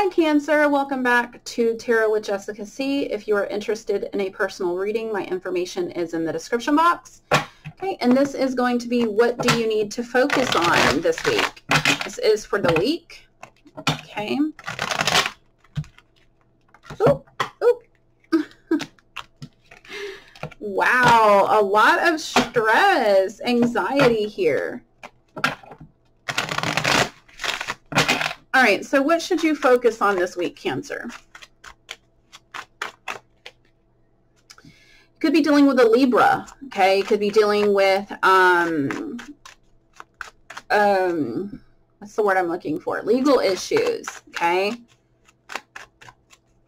Hi Cancer, welcome back to Tarot with Jessica C. If you are interested in a personal reading, my information is in the description box. Okay, and this is going to be what do you need to focus on this week. This is for the week. Okay. Oop, oop. wow, a lot of stress, anxiety here. All right, so what should you focus on this week, Cancer? You could be dealing with a Libra, okay? You could be dealing with, um, um, what's the word I'm looking for? Legal issues, okay?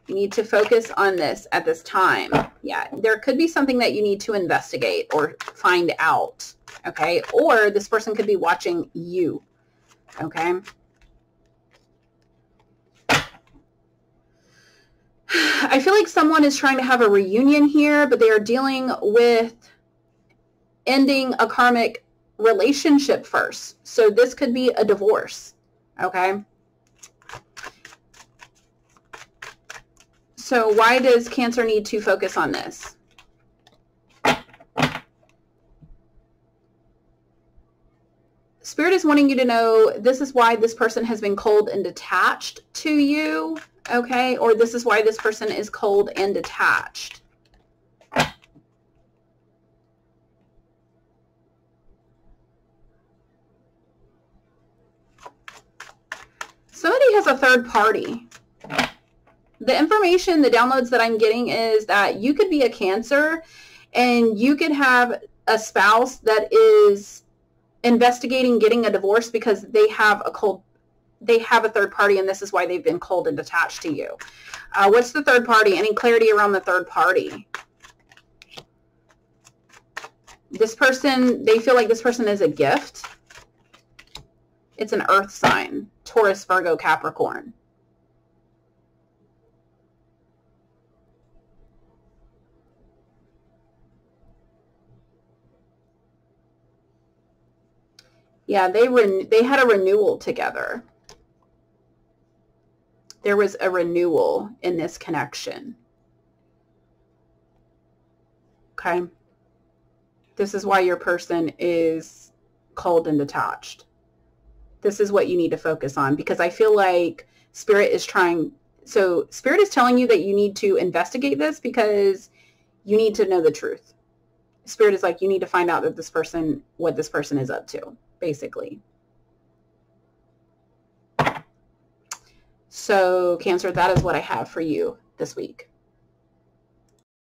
You need to focus on this at this time. Yeah, there could be something that you need to investigate or find out, okay? Or this person could be watching you, okay? I feel like someone is trying to have a reunion here, but they are dealing with ending a karmic relationship first. So this could be a divorce, okay? So why does Cancer need to focus on this? Spirit is wanting you to know this is why this person has been cold and detached to you okay? Or this is why this person is cold and detached. Somebody has a third party. The information, the downloads that I'm getting is that you could be a cancer and you could have a spouse that is investigating getting a divorce because they have a cold they have a third party and this is why they've been cold and detached to you. Uh, what's the third party? Any clarity around the third party? This person, they feel like this person is a gift. It's an earth sign, Taurus, Virgo, Capricorn. Yeah, they were they had a renewal together there was a renewal in this connection. Okay. This is why your person is cold and detached. This is what you need to focus on because I feel like spirit is trying. So spirit is telling you that you need to investigate this because you need to know the truth. Spirit is like, you need to find out that this person, what this person is up to, basically. So Cancer, that is what I have for you this week.